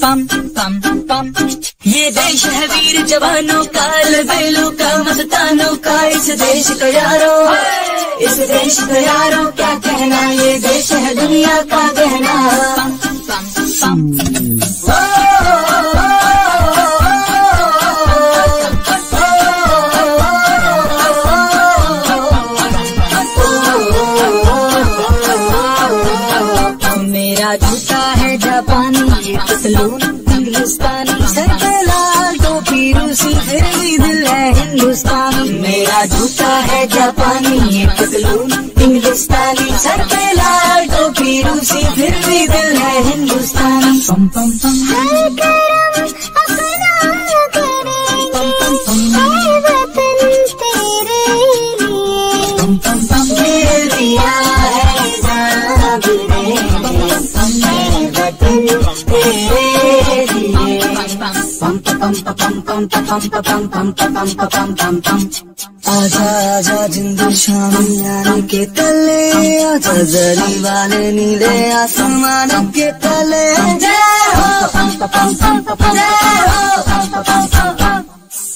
पम पम पम ये देश है वीर जवानों का लबेलों का मस्तानों का, इस देश को यारो। इस देश को यारो, क्या कहना? ये देश है दुनिया का गहना। मेरा जूता है जापानी ये पतलून हिंदुस्तानी सर पे लाल टोपी रूसी फिर भी दिल है हिंदुस्तानी। मेरा जूता है जापानी ये पतलून हिंदुस्तानी सर पे लाल टोपी रूसी फिर भी दिल है हिंदुस्तानी। पम पम पम। आजा आजा जिंदू शाम के तले, आजा जरी वाले नीले आसमान के तले, जय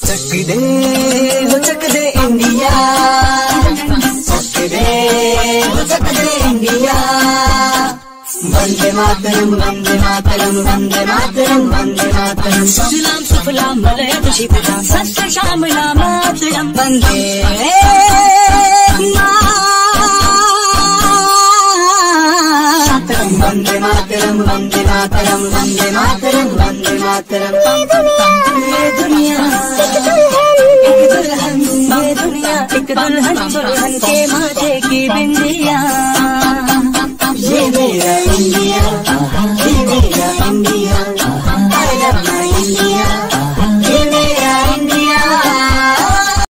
चक दे हो चक दे इंडिया चक दे, हो, चक दे, इंडिया। वंदे मातरम वंदे मातरम वंदे मातरम वंदे मातरम। सुजलाम, सुफलाम मलयज शिवलाम सस्य श्यामलाम मातरम मातरम, वंदे मातरम वंदे मातरम वंदे मातरम वंदे मातरम। ये दुनिया। एक दुल्हन, ये दुनिया। एक दुल्हन दुल्हन के माथे की बिंदिया।